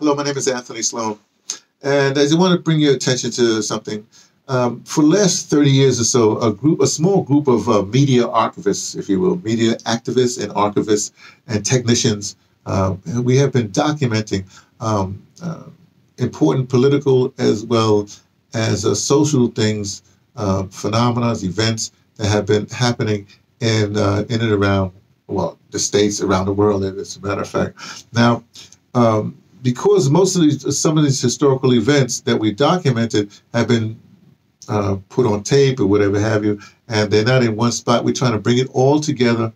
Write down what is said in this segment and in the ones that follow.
Hello, my name is Anthony Sloan, and I just want to bring your attention to something. Um, for the last 30 years or so, a group, a small group of uh, media archivists, if you will, media activists and archivists and technicians, uh, we have been documenting um, uh, important political as well as uh, social things, uh, phenomena, events that have been happening in uh, in and around well the states around the world. As a matter of fact, now. Um, because most of these, some of these historical events that we documented have been uh, put on tape or whatever have you, and they're not in one spot. We're trying to bring it all together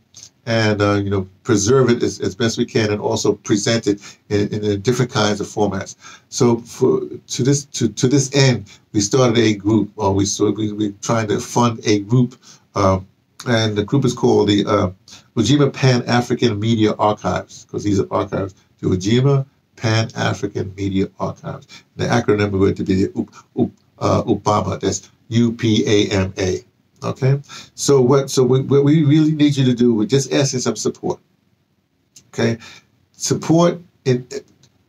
and uh, you know preserve it as, as best we can, and also present it in, in, different kinds of formats. So for to this to, to this end, we started a group, or we so we we trying to fund a group, uh, and the group is called the uh, Ujima Pan African Media Archives, because these are archives. to Ujima Pan African Media Archives. The acronym would to be the UP, UP, uh, UPAMA. That's U P A M A. Okay. So what? So we, what we really need you to do, we're just asking some support. Okay, support in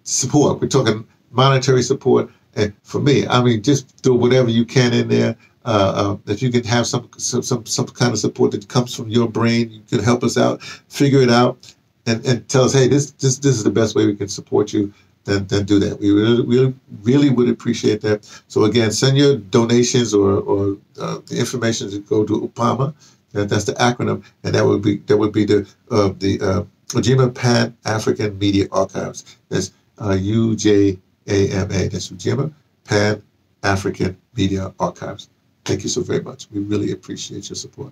support. We're talking monetary support, and for me, I mean, just do whatever you can in there. Uh, uh, if you can have some, some some some kind of support that comes from your brain, you can help us out, figure it out, and, and tell us, hey, this this this is the best way we can support you then, then do that. We really, really, really would appreciate that. So again, send your donations or, or uh, the information to go to UPAMA. And that's the acronym, and that would be that would be the uh, the uh, Ujima Pan African Media Archives. That's uh, UJAMA. That's Ujima Pan African Media Archives. Thank you so very much. We really appreciate your support.